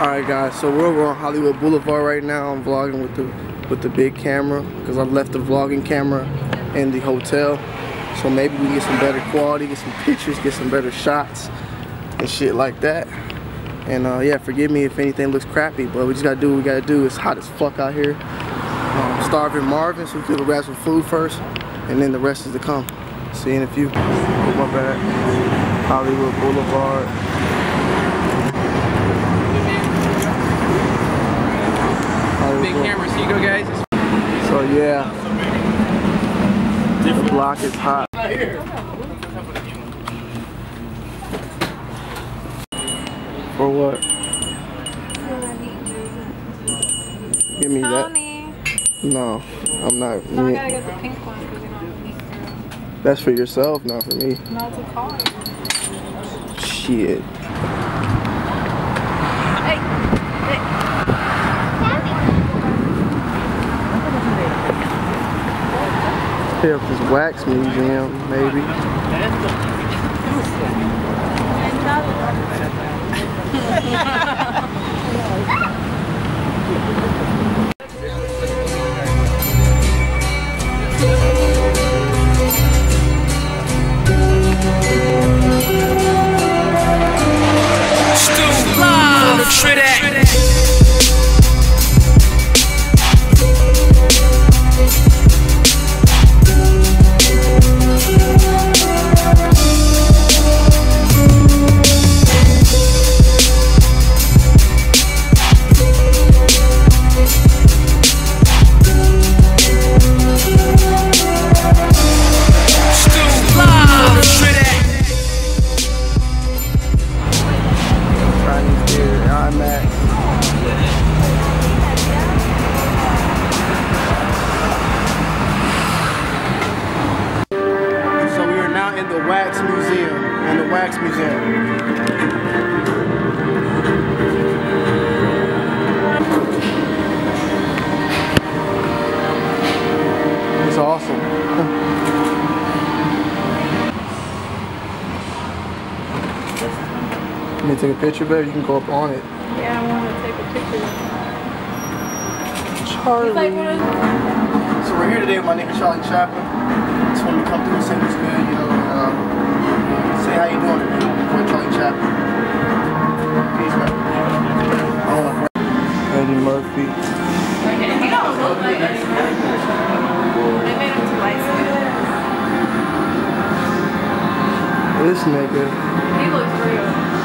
Alright guys, so we're over on Hollywood Boulevard right now. I'm vlogging with the with the big camera because I left the vlogging camera in the hotel. So maybe we get some better quality, get some pictures, get some better shots and shit like that. And uh, yeah, forgive me if anything looks crappy, but we just gotta do what we gotta do. It's hot as fuck out here. Um, starving Marvin, so we gotta grab some food first, and then the rest is to come. See you in a few. My bad. Hollywood Boulevard. Big camera, so you go guys. So yeah, the block is hot. For what? Give me that. No, I'm not. No, I gotta get the pink one because you don't need to. That's for yourself, not for me. Not to call you. Shit. Up this wax museum, maybe. You need to take a picture, babe? You can go up on it. Yeah, I want to take a picture. Charlie. It's like So we're here today with my nigga Charlie Chaplin. Just wanted to come through and say what's good, you know, uh, say how you doing, man. Boy Charlie Chaplin. Peace, man. Oh, Eddie Murphy. He don't look like Eddie Murphy. They made him too light skinned. This nigga. He looks real.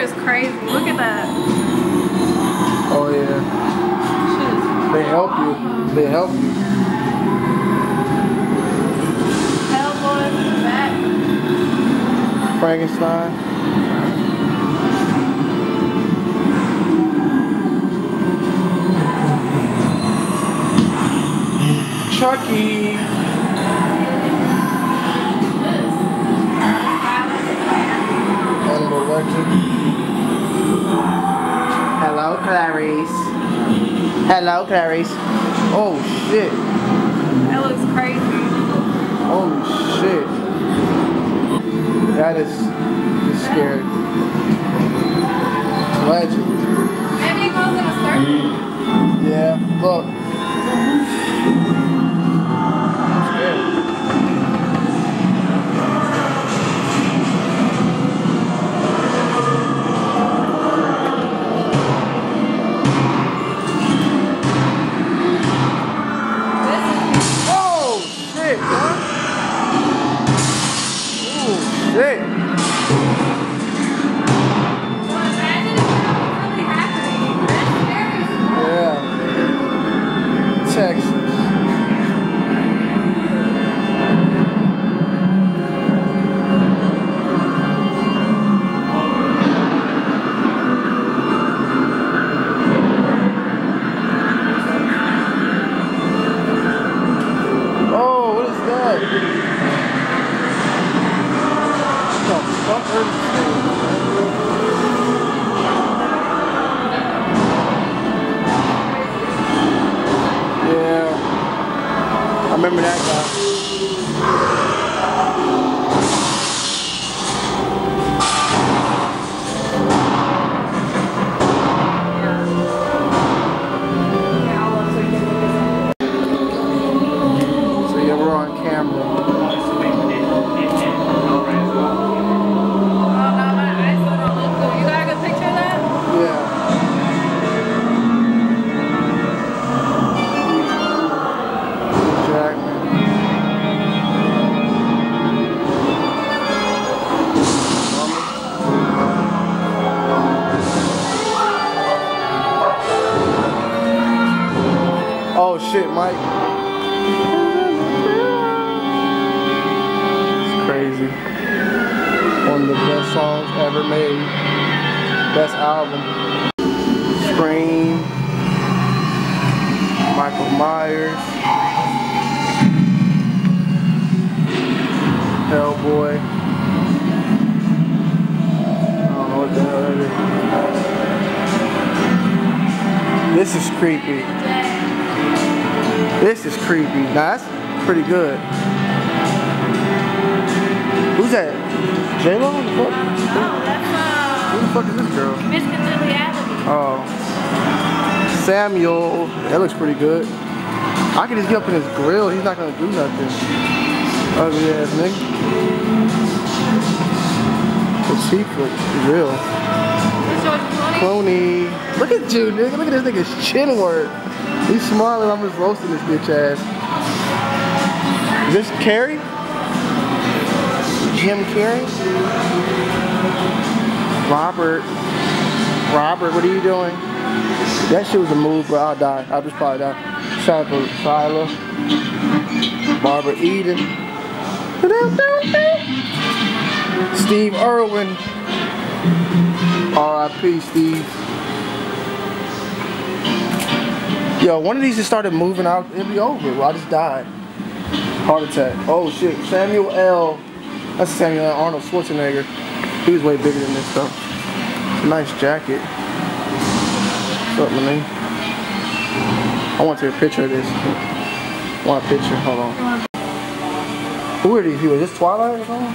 Is crazy. Look at that. Oh, yeah, they help you. They help you. Hellboy back. Frankenstein. Chucky. Hello, Clarice. Hello, Clarice. Oh shit. That looks crazy. Oh shit. That is just scared. Legend. Maybe goes in a circle. Yeah, look. Ever made. Best album. Scream. Michael Myers. Hellboy. I don't know what that is. This is creepy. This is creepy. Nah, that's pretty good. Who's that? J-Lo? Who the fuck? Oh, that's Who the fuck is this girl? uh, Miss Congeniality. Oh. Samuel. That looks pretty good. I can just get up in his grill. He's not gonna do nothing. Ugly ass nigga. The secret is real. This George Clooney. Clooney. Look at you, nigga. Look at this nigga's chin work. He's smiling. I'm just roasting this bitch ass. Is this Carrey? Jim Carrey? Robert. Robert, what are you doing? That shit was a move, bro. I'll die. I'll just probably die. Shout out to Tyler. Barbara Eden. Steve Irwin. R.I.P. Steve. Yo, one of these just started moving out. It'll be over. Well, I just died. Heart attack. Oh shit. Samuel L. That's Samuel Arnold Schwarzenegger. He was way bigger than this stuff. Nice jacket. What's up, my name? I want to take a picture of this. I want a picture. Hold on. Who are these people? Is this Twilight or something?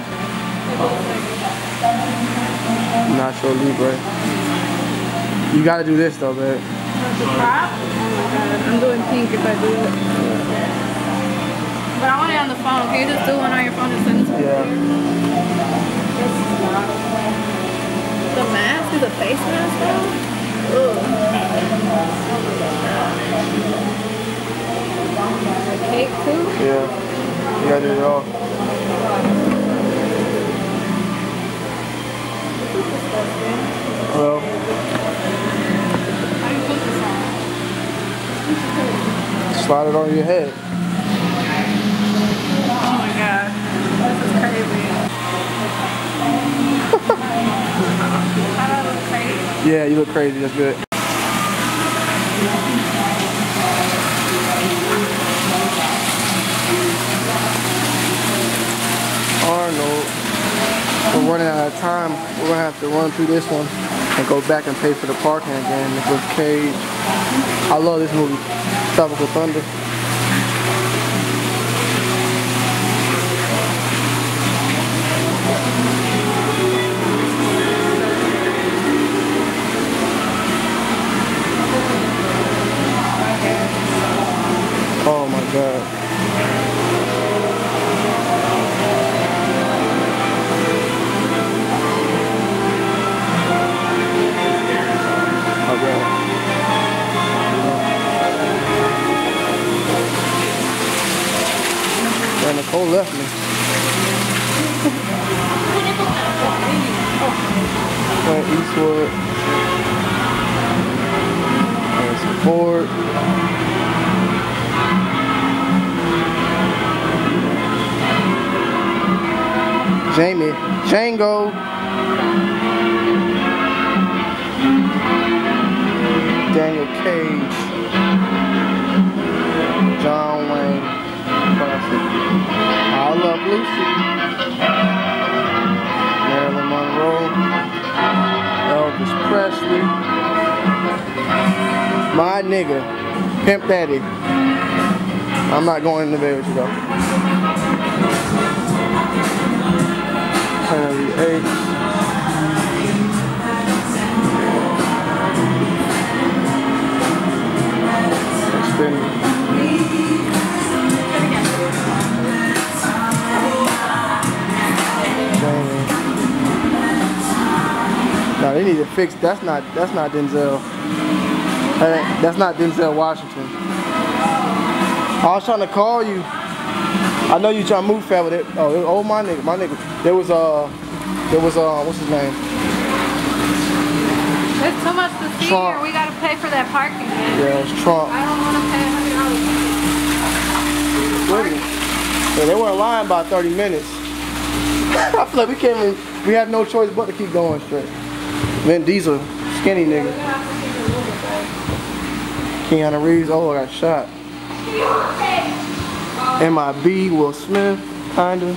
Nacho Libre. You gotta do this though, prop? Oh I'm doing pink if I do it. But I want it on the phone. Can you just do one on your phone and send it to me? Yeah. The mask is a face mask though? Ugh. The cake too? Yeah. You gotta do it all. Well, How do you put this slide it on your head. Oh my god. This is crazy. How do I look crazy? Yeah, you look crazy. That's good. Arnold, we're running out of time. We're gonna have to run through this one and go back and pay for the parking again. Nicolas Cage. I love this movie, Tropical Thunder. Jamie. Django. Daniel Cage. John Wayne. Classic. I Love Lucy. Marilyn Monroe. Elvis Presley. My nigga. Pimp Daddy. I'm not going in the you though. Dang. No, they need to fix. That's not. That's not Denzel. That That's not Denzel Washington. I was trying to call you. I know you trying to move fast with it. Oh, oh my nigga, my nigga. There was uh, there was uh, what's his name? There's too much to see Trump. here. We gotta pay for that parking. Man. Yeah, it was Trump. I don't wanna pay hundred dollars. Yeah, they weren't lying about 30 minutes. I feel like we came in, we had no choice but to keep going straight. Vin Diesel, skinny nigga. Keanu Reeves, oh, I got shot. MIB, Will Smith, kinda.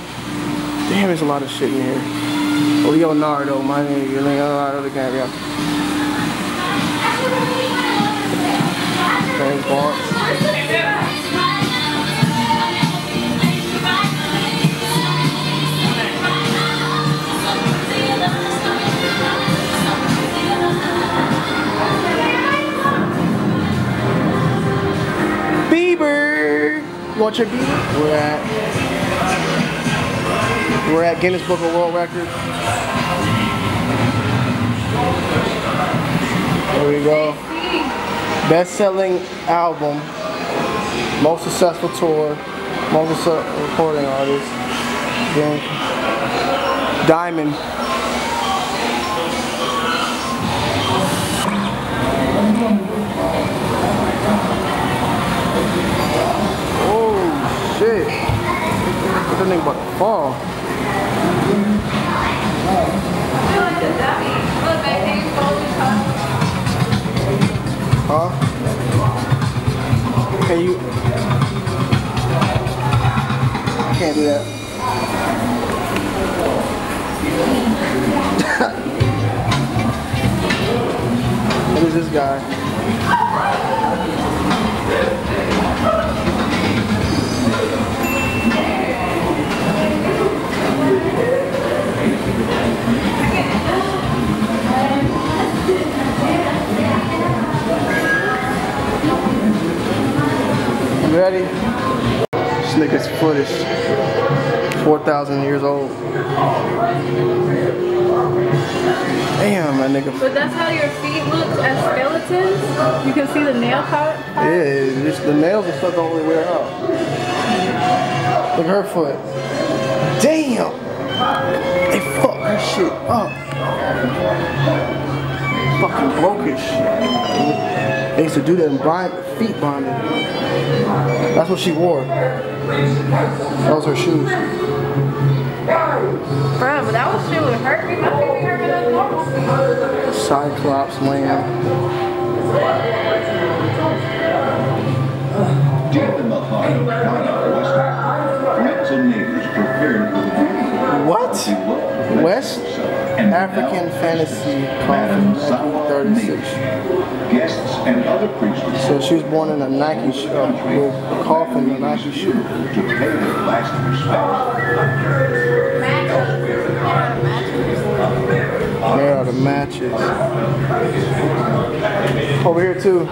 Damn, there's a lot of shit in here. Oh, Leonardo, my name, Leonardo DiCaprio. James Bond. Bieber. Want your Bieber? We're at we're at Guinness Book of World Records. There we go. Best-selling album, most successful tour, most recording artist. Diamond. Oh shit. That thing about to fall. Huh? Can you? I can't do that. What is this guy? You This nigga's foot is 4,000 years old. Damn, my nigga. But that's how your feet look as skeletons. You can see the nail part. Yeah, it's just the nails and stuff don't really wear out. Look at her foot. Damn! They fuck her shit up. Fucking broke his shit. They used to do that in bind, feet bonding. That's what she wore. That was her shoes. Bro, but that was shit would hurt me. My feet be hurting as normal. Cyclops lamb. Deep in the heart of Ghana, West Africa, and neighbors prepared for the What? West African Fantasy Coffin, 1936. guests and other priests So she was born in a Nike shoe, uh, little coffin, a Nike shoe. to pay their last respects. Made out of matches. Over here too.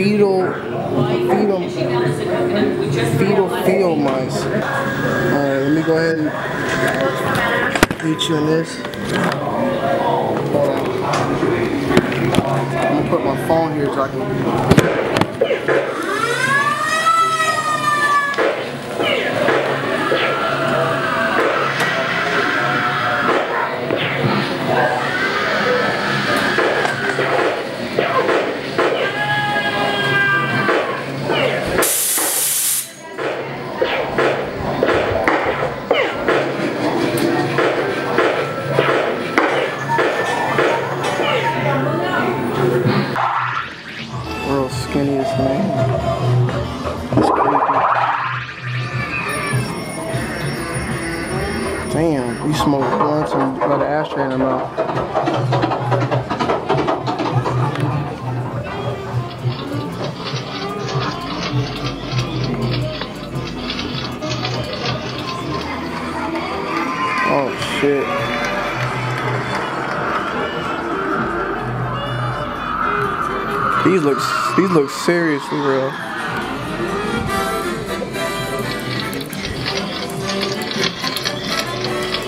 Fetal, fetal, fetal field mice. Alright, let me go ahead and meet you in this. I'm gonna put my phone here so I can These look these look seriously real.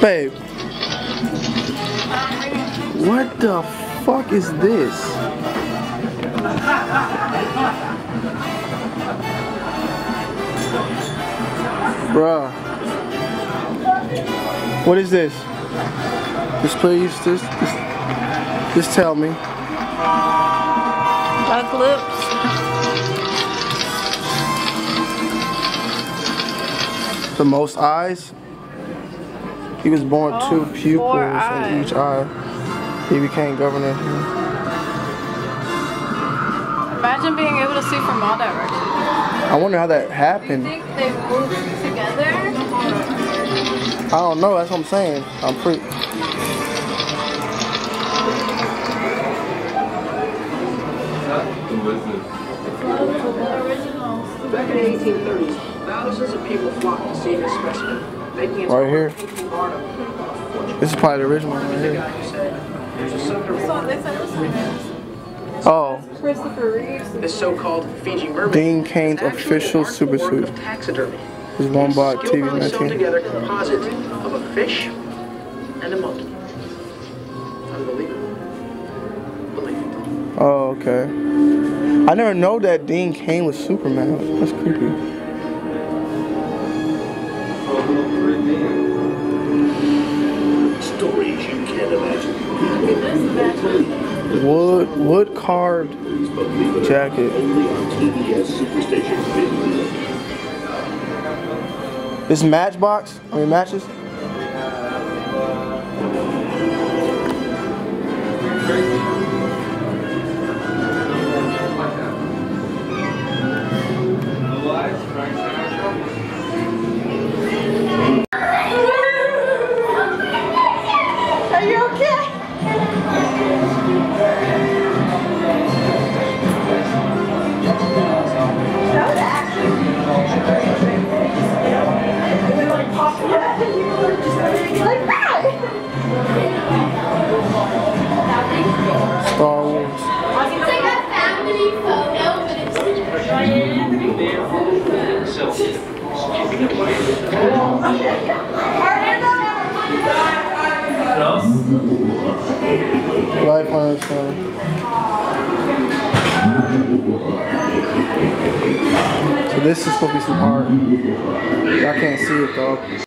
Babe. What the fuck is this? Bruh. What is this? Just please, just, just, just tell me. Lips. The most eyes. He was born Oh, two pupils in each eye. He became governor. Imagine being able to see from all directions. I wonder how that Do you happened. think they moved together? I don't know. That's what I'm saying. I'm pretty. In the 1830s, thousands of people flocked to see this specimen, making its Right here. P.T. Barnum a fortune. This is probably the original one right here. guy who said, "There's a submarine." So they said this Oh, Christopher Reeves. This so-called Fiji mermaid Dean Cain's is official an artful work supersuit. of taxidermy. This is one by Skillfully TV sewn 19. together composite of a fish and a monkey. Unbelievable. Believable. Oh, okay. I never know that Dean Cain was Superman. That's creepy. Stories you can't imagine. Wood wood carved jacket. Only on TBS Superstation Video. This Matchbox. I mean matches. This is supposed to be some art. Y'all can't see it though.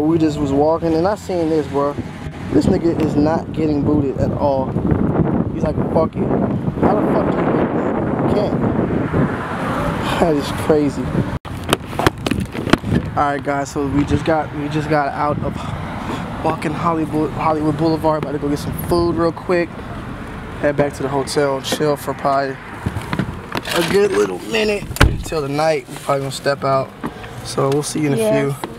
So we just was walking and I seen this, bro. This nigga is not getting booted at all. He's like, fuck it. How the fuck do you do that? Can't. That is crazy. Alright guys, so we just got we just got out of walking Hollywood Hollywood Boulevard, about to go get some food real quick. Head back to the hotel and chill for probably a good little minute until the night. We're probably gonna step out. So we'll see you in a few.